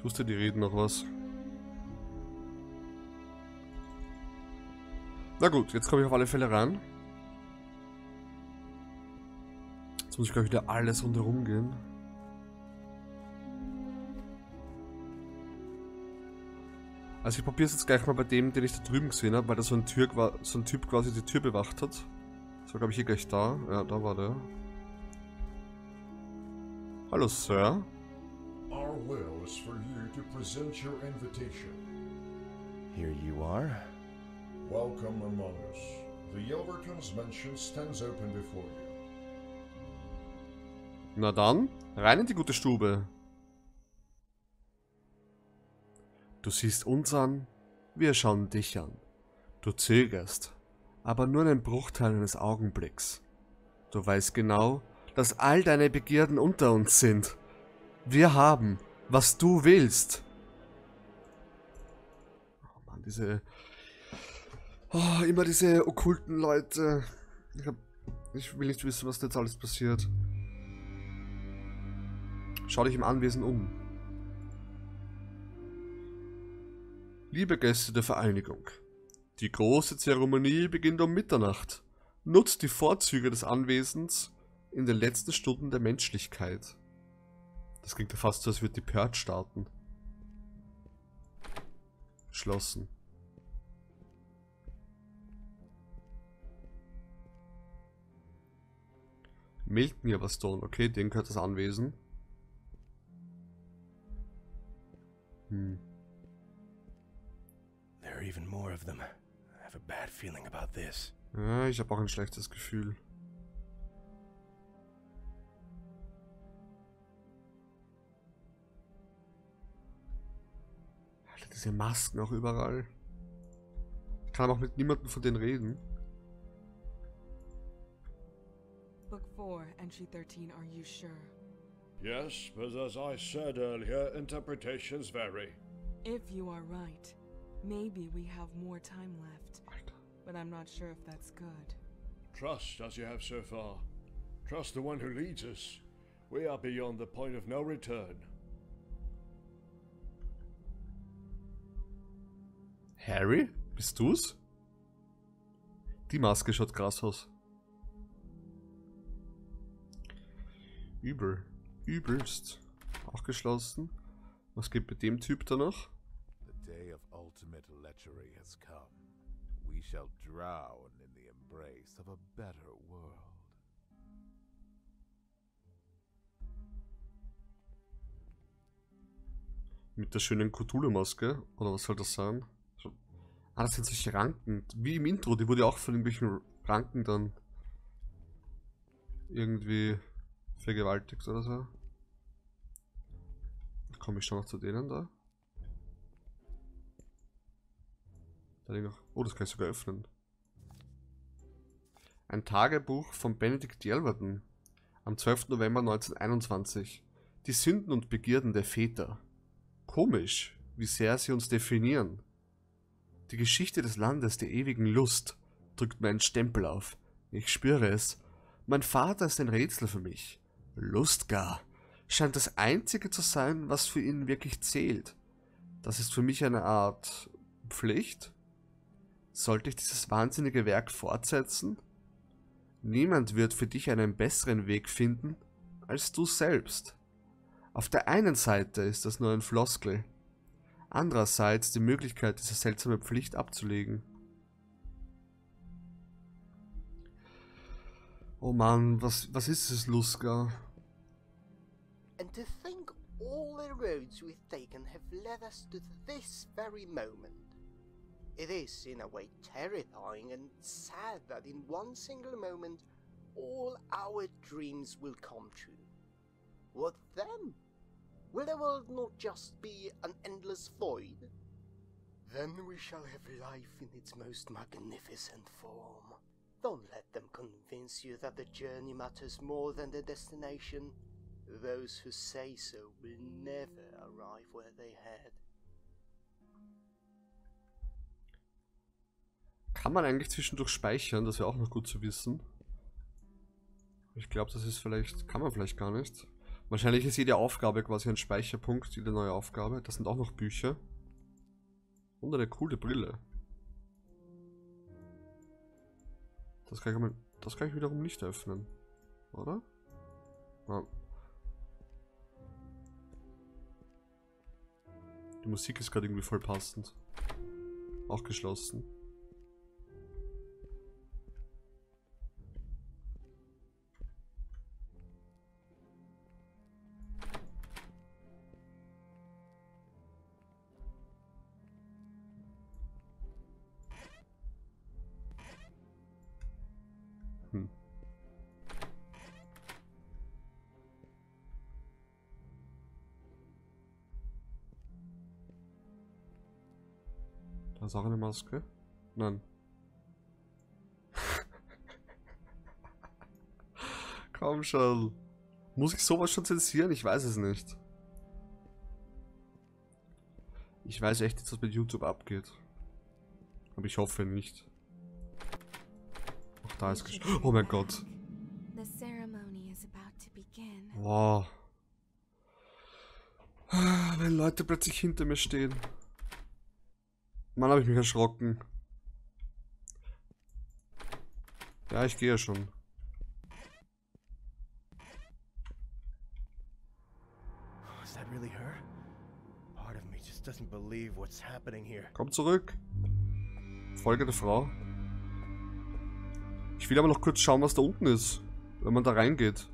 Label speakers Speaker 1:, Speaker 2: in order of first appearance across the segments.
Speaker 1: Ich wusste, die reden noch was. Na gut, jetzt komme ich auf alle Fälle rein. Jetzt muss ich gleich wieder alles rundherum gehen. Also ich probiere es jetzt gleich mal bei dem, den ich da drüben gesehen habe, weil da so ein, Tür, so ein Typ quasi die Tür bewacht hat. Das war glaube ich hier gleich da. Ja, da war der. Hallo Sir.
Speaker 2: Our will is for you to present your invitation.
Speaker 3: Here you are.
Speaker 2: Welcome among us. The Yelverton's mansion stands open before you.
Speaker 1: Na dann, rein in die gute Stube. Du siehst uns an, wir schauen dich an. Du zögerst, aber nur einen Bruchteil eines Augenblicks. Du weißt genau, dass all deine Begierden unter uns sind. Wir haben, was du willst. Oh Mann, diese... Oh, immer diese okkulten Leute. Ich, hab, ich will nicht wissen, was jetzt alles passiert. Schau dich im Anwesen um. Liebe Gäste der Vereinigung, die große Zeremonie beginnt um Mitternacht. Nutzt die Vorzüge des Anwesens in den letzten Stunden der Menschlichkeit. Das klingt ja fast so, als würde die Purge starten. Geschlossen. Milton Yellowstone, okay, den gehört das Anwesen. Hm.
Speaker 3: There are even more of them. I have a bad feeling about this.
Speaker 1: Ja, ich habe auch ein schlechtes Gefühl. Diese Masken auch überall. Ich kann auch mit niemandem von denen reden.
Speaker 4: Book 4, Entry 13, are you sure?
Speaker 2: Yes, but as I said earlier, interpretations vary.
Speaker 4: If you are right, maybe we have more time left. But I'm not sure if that's good.
Speaker 2: Trust as you have so far. Trust the one who leads us. We are beyond the point of no return.
Speaker 1: Harry? Bist du's? Die Maske schaut krass aus. Übel. Übelst. Auch geschlossen. Was geht mit dem Typ da noch?
Speaker 5: The day of ultimate lechery has come. We shall drown in the embrace of a better world.
Speaker 1: Mit der schönen Cthulhu-Maske? Oder was soll das sein? Ah, das sind solche Ranken. Wie im Intro, die wurde auch von irgendwelchen Ranken dann irgendwie vergewaltigt oder so. Komme ich schon noch zu denen da? Da noch. Oh, das kann ich sogar öffnen. Ein Tagebuch von Benedict Yelverton am 12. November 1921. Die Sünden und Begierden der Väter. Komisch, wie sehr sie uns definieren. Die Geschichte des Landes der ewigen Lust drückt mir einen Stempel auf. Ich spüre es. Mein Vater ist ein Rätsel für mich. Lustgar scheint das Einzige zu sein, was für ihn wirklich zählt. Das ist für mich eine Art Pflicht. Sollte ich dieses wahnsinnige Werk fortsetzen? Niemand wird für dich einen besseren Weg finden als du selbst. Auf der einen Seite ist das nur ein Floskel, andererseits die Möglichkeit, diese seltsame Pflicht abzulegen. Oh Mann, was, was ist es, Luska?
Speaker 6: And to think all the roads we've taken have led us to this very moment. It is, in a way, terrifying and sad that in one single moment all our dreams will come true. What then? Will the world not just be an endless void? Then we shall have life in its most magnificent form. Don't let them convince you that the journey matters more than the destination. Those who say so will never arrive where they head.
Speaker 1: Kann man eigentlich zwischendurch speichern? Das wäre auch noch gut zu wissen. Ich glaube, das ist vielleicht, kann man vielleicht gar nicht. Wahrscheinlich ist jede Aufgabe quasi ein Speicherpunkt, jede neue Aufgabe. Das sind auch noch Bücher. Und eine coole Brille. Das kann ich, mal, das kann ich wiederum nicht öffnen. Oder? Ja. Die Musik ist gerade irgendwie voll passend. Auch geschlossen. Ist auch eine Maske. Nein. Komm schon. Muss ich sowas schon zensieren? Ich weiß es nicht. Ich weiß echt nicht, was mit YouTube abgeht. Aber ich hoffe nicht. Ach, da ist gesch Oh mein Gott. Wow. Wenn Leute plötzlich hinter mir stehen. Mann, habe ich mich erschrocken. Ja, ich gehe schon.
Speaker 3: Is that really her? Part of me just doesn't believe what's happening here.
Speaker 1: Komm zurück. Folgende Frau. Ich will aber noch kurz schauen, was da unten ist. Wenn man da reingeht.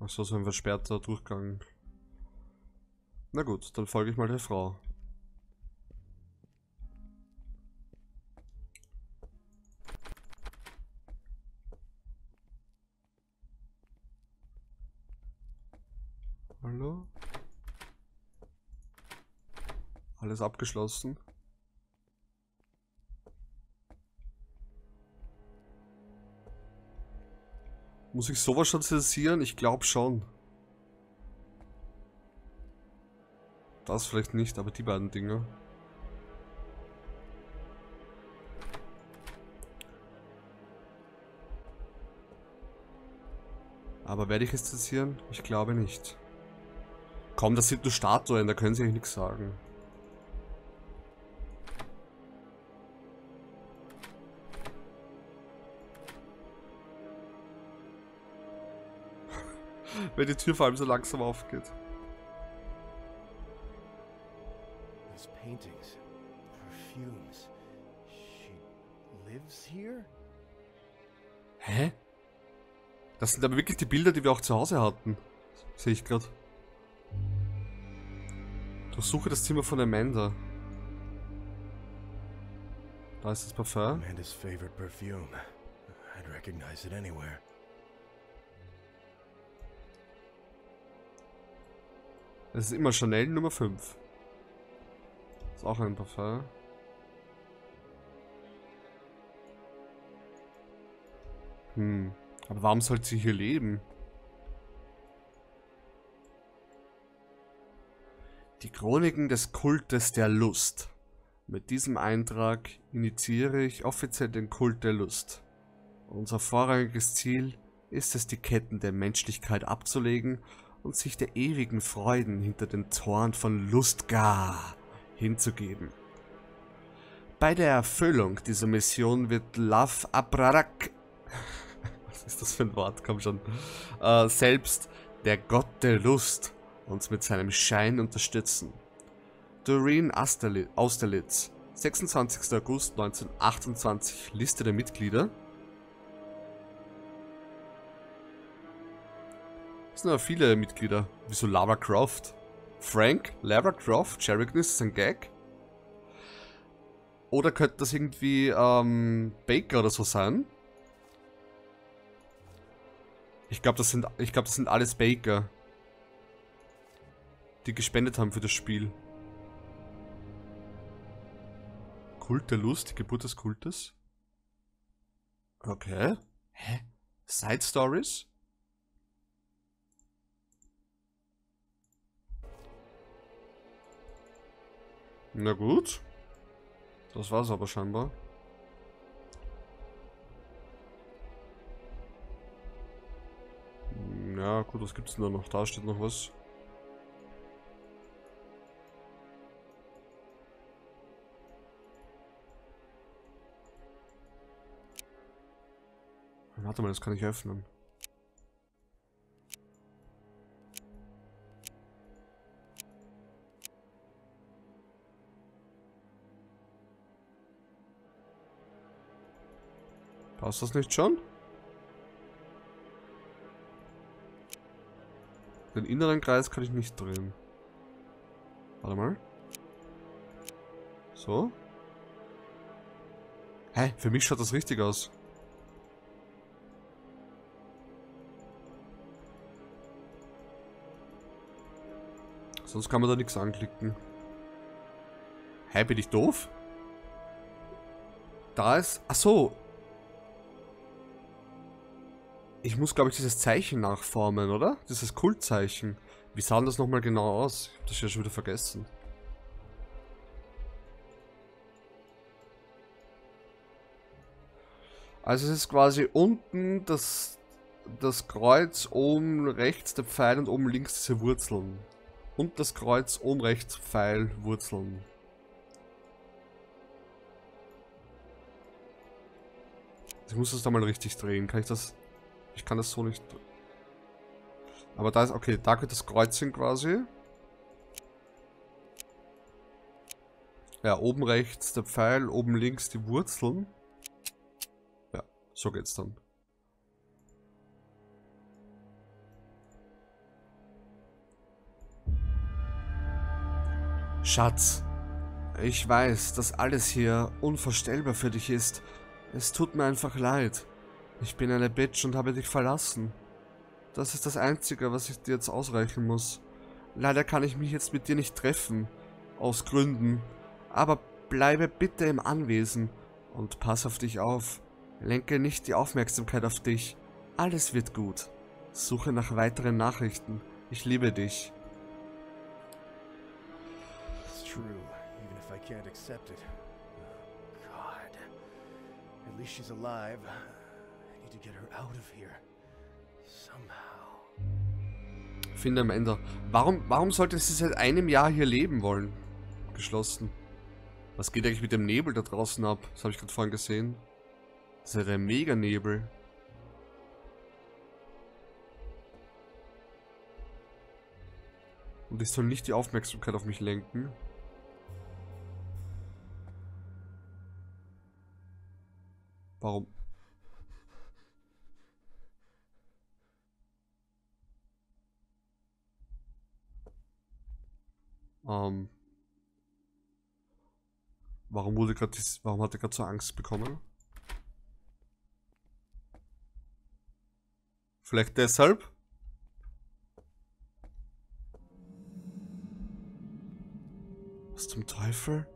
Speaker 1: Achso, so ein versperrter Durchgang. Na gut, dann folge ich mal der Frau. Hallo? Alles abgeschlossen. Muss ich sowas schon zensieren? Ich glaube schon. Das vielleicht nicht, aber die beiden Dinge. Aber werde ich es zensieren? Ich glaube nicht. Komm, das sind nur Statuen, da können sie eigentlich nichts sagen. Wenn die Tür vor allem so langsam aufgeht.
Speaker 3: These paintings, perfumes. She lives here?
Speaker 1: Hä? Das sind aber wirklich die Bilder, die wir auch zu Hause hatten. Sehe ich gerade. Durchsuche das Zimmer von Amanda. Da ist das Parfum.
Speaker 3: Amanda's favorite perfume. I'd recognize it anywhere.
Speaker 1: Das ist immer Chanel Nummer 5. Ist auch ein Parfum. Hm. Aber warum sollte sie hier leben? Die Chroniken des Kultes der Lust. Mit diesem Eintrag initiiere ich offiziell den Kult der Lust. Unser vorrangiges Ziel ist es, die Ketten der Menschlichkeit abzulegen und sich der ewigen Freuden hinter den Toren von Lustgar hinzugeben. Bei der Erfüllung dieser Mission wird Love Abrarak, was ist das für ein Wort, komm schon, äh, selbst der Gott der Lust uns mit seinem Schein unterstützen. Doreen Austerli- Austerlitz, 26. August 1928, Liste der Mitglieder. Es sind aber viele Mitglieder. Wieso Lara Croft? Frank, Lara Croft, Cherignis ist ein Gag. Oder könnte das irgendwie ähm, Baker oder so sein? Ich glaube, das sind, ich glaube, das sind alles Baker, die gespendet haben für das Spiel. Kult der Lust, die Geburt des Kultes. Okay. Hä? Side Stories? Na gut. Das war's aber scheinbar. Ja, gut, was gibt's denn da noch? Da steht noch was. Warte mal, das kann ich öffnen. Passt das nicht schon? Den inneren Kreis kann ich nicht drehen. Warte mal. So. Hä? Für mich schaut das richtig aus. Sonst kann man da nichts anklicken. Hä, bin ich doof? Da ist... Ach so. Ich muss, glaube ich, dieses Zeichen nachformen, oder? Dieses Kultzeichen. Wie sah denn das nochmal genau aus? Ich habe das ja schon wieder vergessen. Also es ist quasi unten das, das Kreuz, oben rechts der Pfeil und oben links diese Wurzeln. Und das Kreuz, oben rechts Pfeil, Wurzeln. Ich muss das da mal richtig drehen. Kann ich das... Ich kann das so nicht... Aber da ist... Okay, da geht das Kreuz hin quasi. Ja, oben rechts der Pfeil, oben links die Wurzeln. Ja, so geht's dann. Schatz, ich weiß, dass alles hier unvorstellbar für dich ist. Es tut mir einfach leid. Ich bin eine Bitch und habe dich verlassen. Das ist das Einzige, was ich dir jetzt ausreichen muss. Leider kann ich mich jetzt mit dir nicht treffen. Aus Gründen. Aber bleibe bitte im Anwesen und pass auf dich auf. Lenke nicht die Aufmerksamkeit auf dich. Alles wird gut. Suche nach weiteren Nachrichten. Ich liebe dich.
Speaker 3: It's true, even if I can't accept it. Oh, God. At least she's alive. Need to get her out of here. Somehow.
Speaker 1: Finde am Ende. Warum, warum sollte sie seit einem Jahr hier leben wollen? Geschlossen. Was geht eigentlich mit dem Nebel da draußen ab? Das habe ich gerade vorhin gesehen. Das ist ja der Mega-Nebel. Und ich soll nicht die Aufmerksamkeit auf mich lenken. Warum? Ähm. Warum wurde gerade warum hat er gerade so Angst bekommen? Vielleicht deshalb? Was zum Teufel?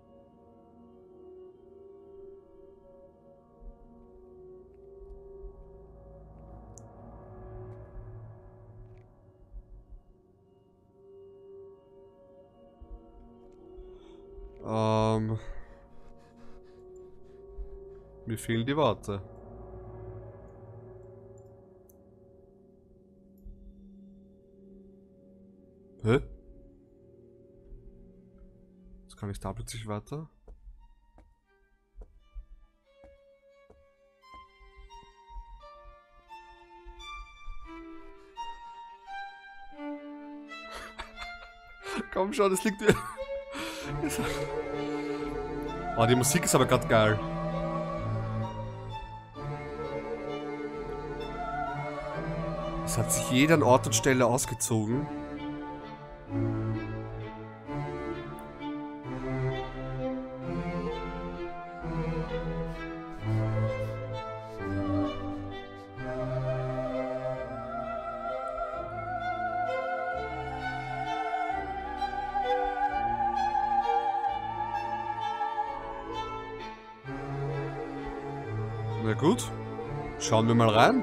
Speaker 1: Ähm. Mir fehlen die Worte. Hä? Jetzt kann ich da plötzlich weiter. Komm schon, das liegt dir. Oh, die Musik ist aber gerade geil. Es hat sich jeder an Ort und Stelle ausgezogen. Gut, schauen wir mal rein.